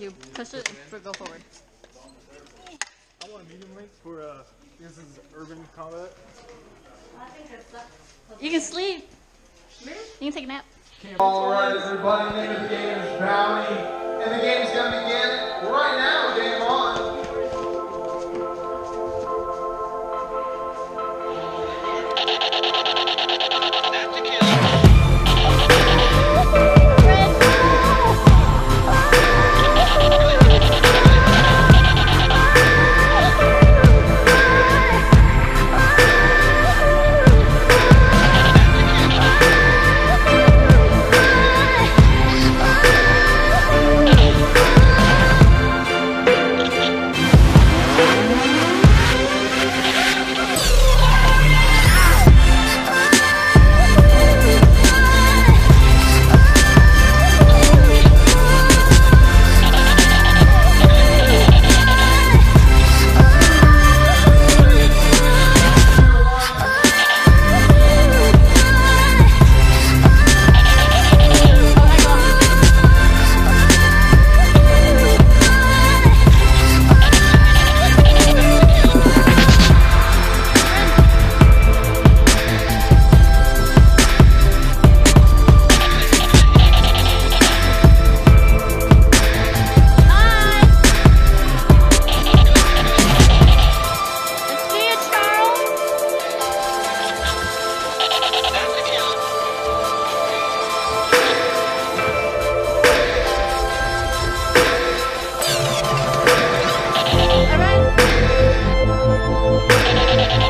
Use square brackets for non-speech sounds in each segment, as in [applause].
You push it and go forward. I want a medium length for uh, this is urban combat. You can sleep. You can take a nap. All right, everybody. Name of the game is Bounty, and the game's gonna begin right now. Música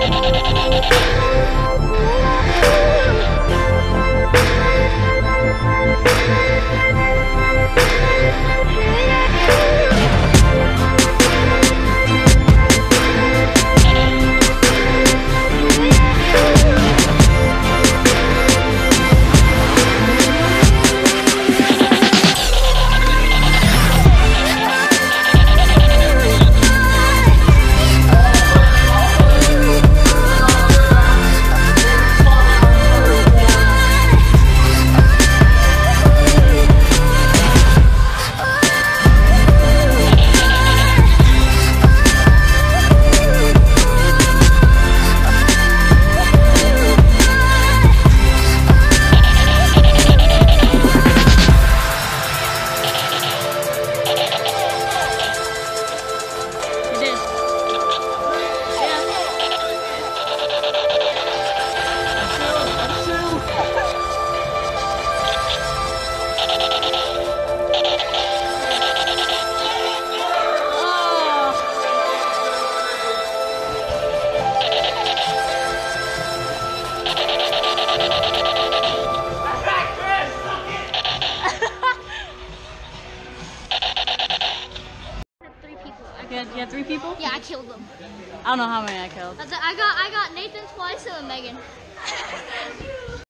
people? Yeah, I killed them. I don't know how many I killed. I got I got Nathan twice and Megan. [laughs]